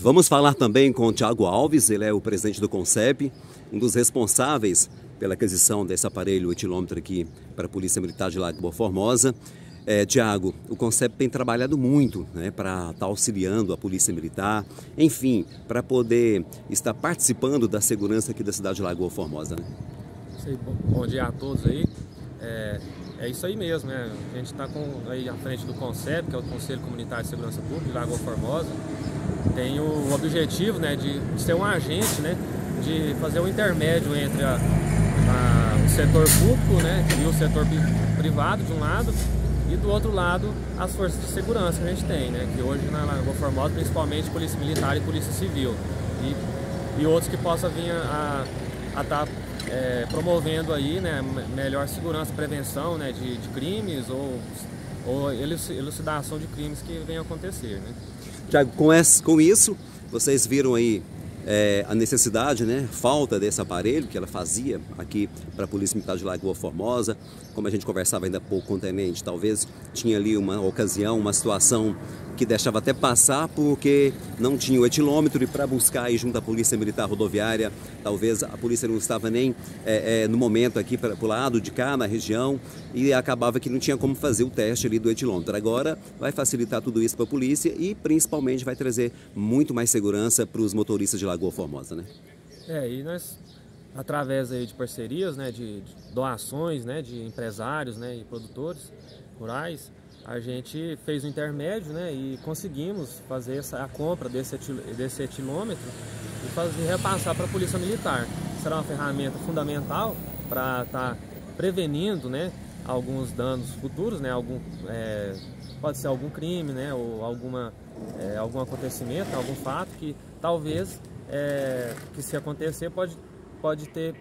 Vamos falar também com o Tiago Alves, ele é o presidente do CONCEP, um dos responsáveis pela aquisição desse aparelho etilômetro aqui para a Polícia Militar de Lagoa Formosa. É, Tiago, o CONCEP tem trabalhado muito né, para estar tá auxiliando a Polícia Militar, enfim, para poder estar participando da segurança aqui da cidade de Lagoa Formosa. Né? Bom dia a todos aí. É, isso aí mesmo, né? A gente está aí à frente do CONCEP, que é o Conselho Comunitário de Segurança Pública de Lagoa Formosa. Tem o objetivo né, de, ser um agente, né, de fazer um intermédio entre a, a, o setor público né, e o setor privado, de um lado, e do outro lado as forças de segurança que a gente tem, né, que hoje na Lagoa Formosa, principalmente Polícia Militar e Polícia Civil. E, e outros que possam vir a estar tá é, promovendo aí, né, melhor segurança, prevenção, né, de, de crimes ou, ou elucidação de crimes que venham a acontecer, né. Tiago, com, com isso, vocês viram aí é, a necessidade, né, falta desse aparelho que ela fazia aqui para a Polícia Militar de Lagoa Formosa. Como a gente conversava ainda há pouco com o tenente, talvez tinha ali uma ocasião, uma situação que deixava até passar porque não tinha o etilômetro e para buscar aí junto à Polícia Militar Rodoviária, talvez a polícia não estava nem é, é, no momento aqui para o lado de cá, na região, e acabava que não tinha como fazer o teste ali do etilômetro. Agora vai facilitar tudo isso para a polícia e principalmente vai trazer muito mais segurança para os motoristas de Lagoa Formosa, né? É, e nós através aí de parcerias, né, de, de doações, né, de empresários, né, e produtores rurais, a gente fez o intermédio né, e conseguimos fazer essa, a compra desse, desse etilômetro e fazer, repassar para a Polícia Militar. Será uma ferramenta fundamental para estar tá prevenindo né, alguns danos futuros, né, algum, é, pode ser algum crime né, ou alguma, é, algum acontecimento, algum fato que talvez é, que se acontecer pode, pode ter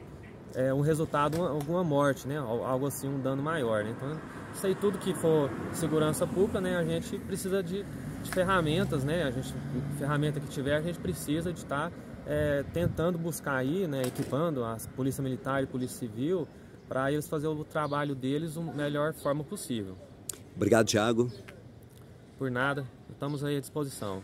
é, um resultado, uma, alguma morte, né? algo assim, um dano maior. Né? Então, isso aí tudo que for segurança pública, né? a gente precisa de, de ferramentas, né? a gente, ferramenta que tiver, a gente precisa de estar tá, é, tentando buscar aí, né? equipando a Polícia Militar e Polícia Civil, para eles fazer o trabalho deles da melhor forma possível. Obrigado, Thiago. Por nada, estamos aí à disposição.